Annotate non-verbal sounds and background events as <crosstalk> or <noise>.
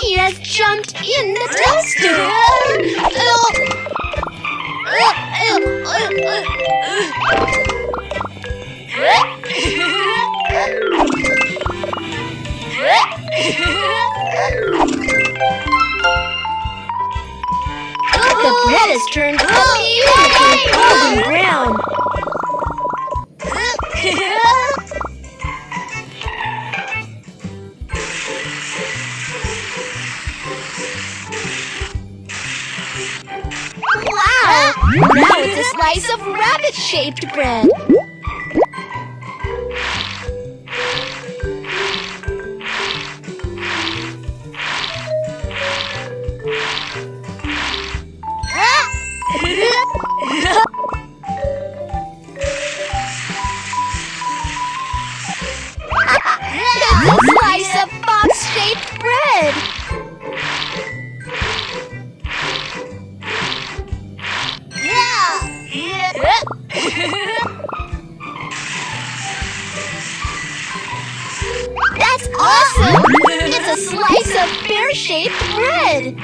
He has jumped in the duster! Oh! <laughs> bread has turned golden brown. Wow! Now it's a slice of rabbit-shaped bread. That's awesome! It's a slice of pear-shaped bread.